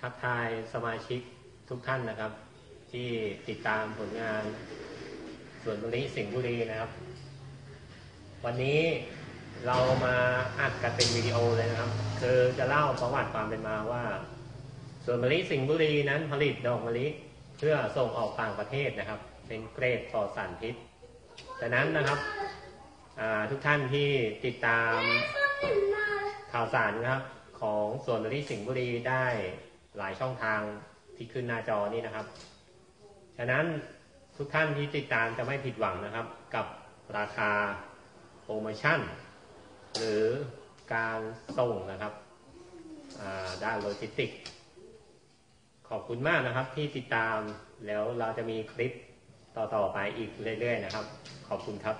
ทักทายสมาชิกทุกท่านนะครับ ที่ติดตามผลงานสวนมะลิสิงห์บุรีนะครับ วันนี้เรามาอัดกันเป็นวิดีโอเลยนะครับ คือจะเล่าประวัติความเป็นมาว่าสวนมะลิสิงห์บุรีนั้นผลิตดอกมะลิเพื่อส่งออกต่างประเทศนะครับ เป็นเกรดปลอดสารพิษดังนั้นนะครับทุกท่านที่ติดตามข่าวสารนะครับ ของสวนมะลิสิงห์บุรีได้ หลายช่องทางที่ขึ้นหน้าจอนี้นะครับ ฉะนั้นทุกท่านที่ติดตามจะไม่ผิดหวังนะครับ กับราคาโปรโมชั่น หรือการส่งนะครับด้านโลจิสติก ขอบคุณมากนะครับที่ติดตามแล้วเราจะมีคลิปต่อ ๆ ไปอีกเรื่อย ๆ นะครับ ขอบคุณครับ